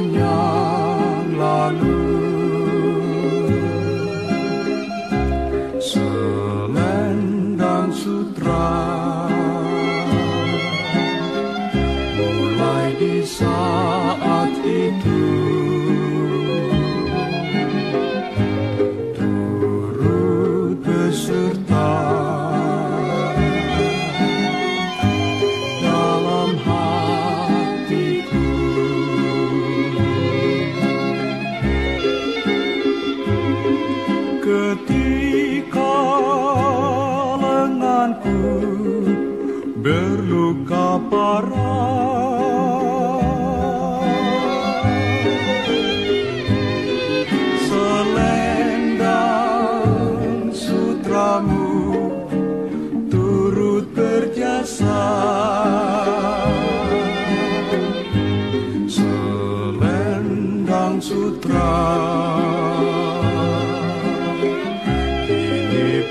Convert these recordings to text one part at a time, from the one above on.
on your berluka parah. Selendang sutramu turut berjasa. Selendang sutra kini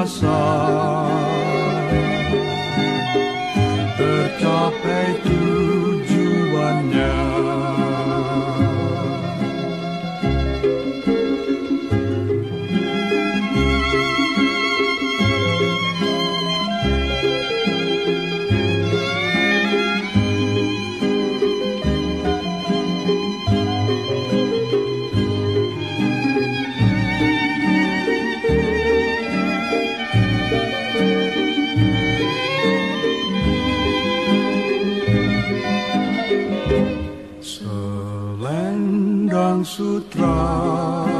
pasar Tercapai tujuannya Selendang sutra